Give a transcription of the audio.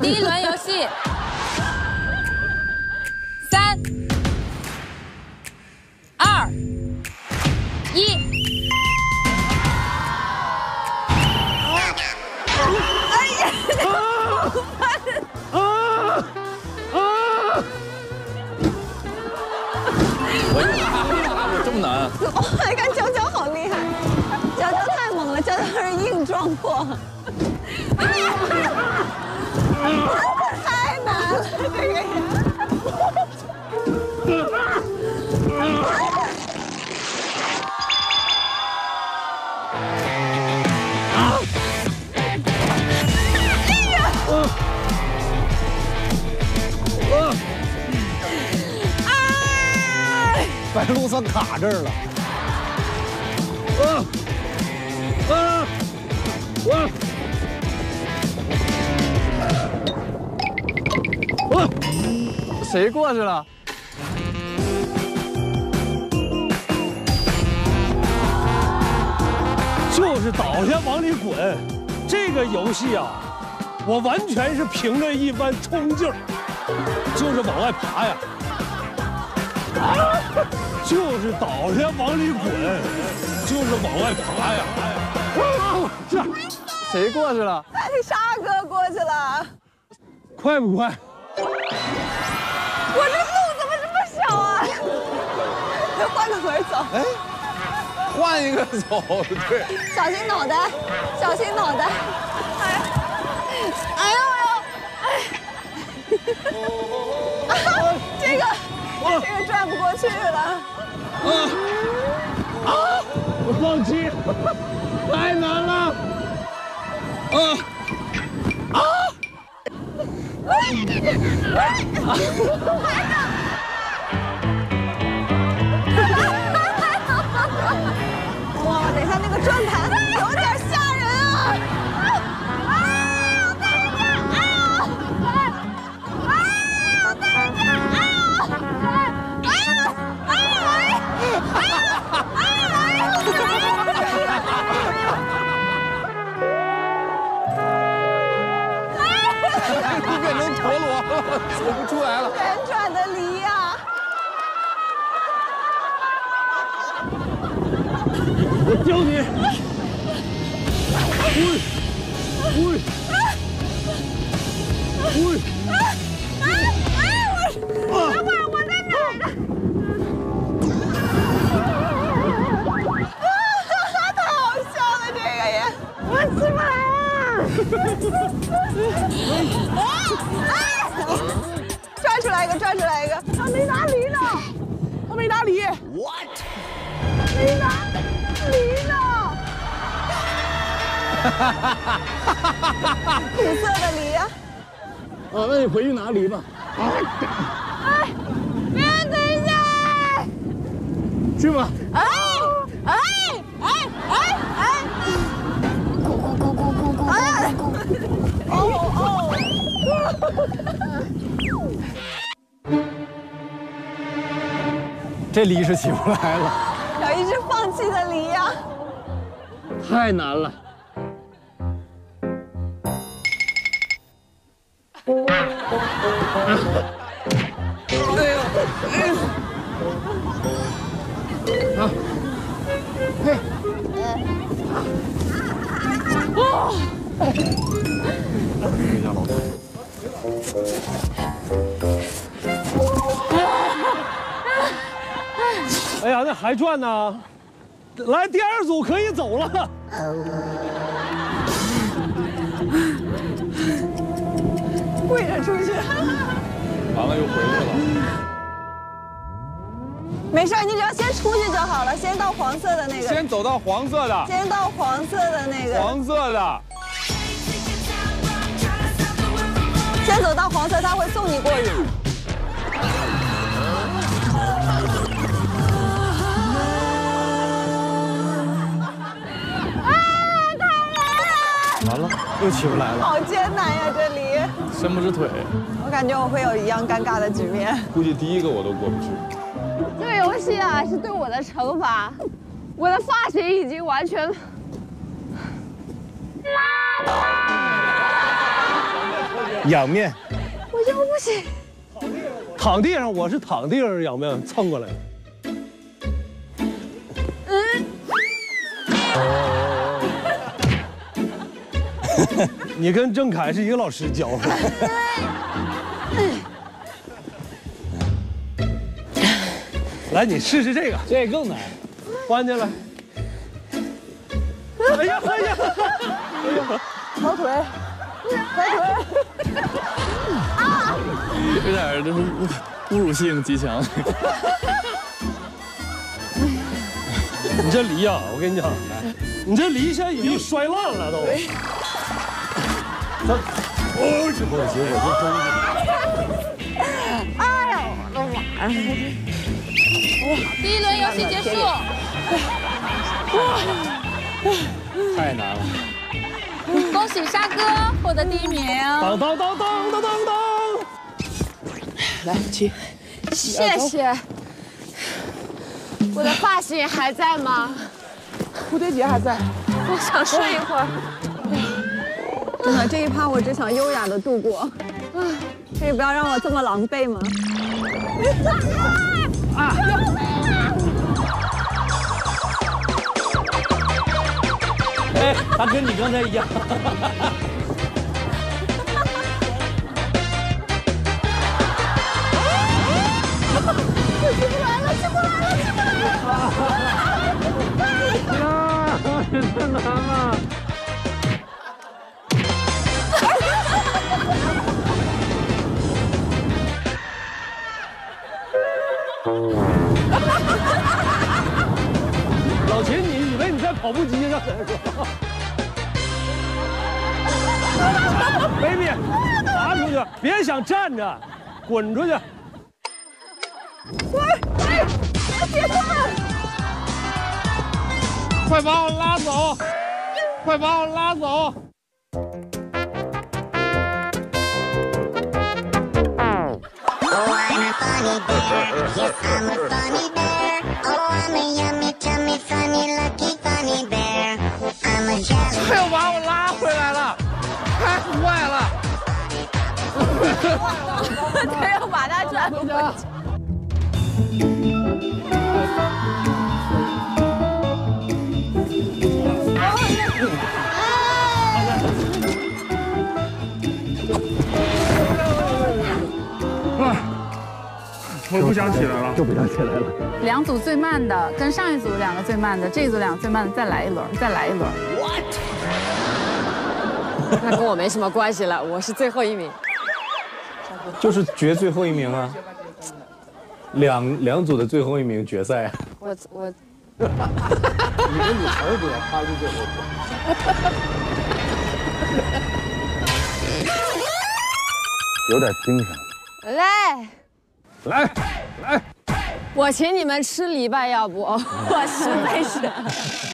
第一轮游戏，太难了，这个人。白鹿算卡这儿了。啊啊！我我 谁过去了？就是倒下往里滚，这个游戏啊，我完全是凭着一番冲劲儿，就是往外爬呀，就是倒下往里滚，就是往外爬呀，这，谁过去了？哎，沙哥过去了。快不快？走。哎。换一个走，对。小心脑袋，小心脑袋。哎，哎呦哎呦，哎，这个，这个转不过去了。啊啊！我放弃，太难了。啊啊！哎我教你，滚，苦涩的梨呀！啊，那你回去拿梨吧。哎，别等一下！去吧。哎哎哎哎哎！咕咕咕咕咕咕！哎！哦哦！这梨是起不来了。有一只放弃的梨呀，太难了。哎呦，哎呦，啊，嘿，哇！回家老太。哎呀，那还转呢！来，第二组可以走了。又回去了。没事，你只要先出去就好了，先到黄色的那个。先走到黄色的。先到黄色的那个。黄色的。先走到黄色，他会送你过去。又起不来了。好艰难呀，这里。伸不直腿。我感觉我会有一样尴尬的局面。估计第一个我都过不去。这个游戏啊，是对我的惩罚。我的发型已经完全。仰面，我腰不行。躺地上，我是躺地上仰面蹭过来的。你跟郑恺是一个老师教的。来，你试试这个，这个更难。关进来。哎呀哎呀！哎呀，跑腿，跑腿。有点儿就是侮辱性极强。你这梨呀，我跟你讲，你这梨现在已经摔烂了都。咱，哦，这不行，我哎呦，我的妈呀！第一轮游戏结束。这太难了。恭喜沙哥获得第一名。当当当当当当当。来，起。谢谢。我的发型还在吗？蝴蝶结还在。我想睡一会儿。真的，这一趴我只想优雅的度过。啊，可以不要让我这么狼狈吗？啊！哎，他跟你刚才一样。起不来了，起不来了，起不来了！啊，太难了。老秦，你以为你在跑步机上？baby，爬出去，别想站着，滚出去。快把我拉走！快把我拉走！他要把我拉回来了，太坏了！他要把他拽回去。我不想起来了。就不想起来了。两组最慢的跟上一组两个最慢的，这一组两个最慢的再来一轮，再来一轮。What？那跟我没什么关系了，我是最后一名。就是决最后一名啊。两两组的最后一名决赛啊。我我你跟你儿子，他是最后有点精神。来，来，来。我请你们吃礼拜，要 不我实在是。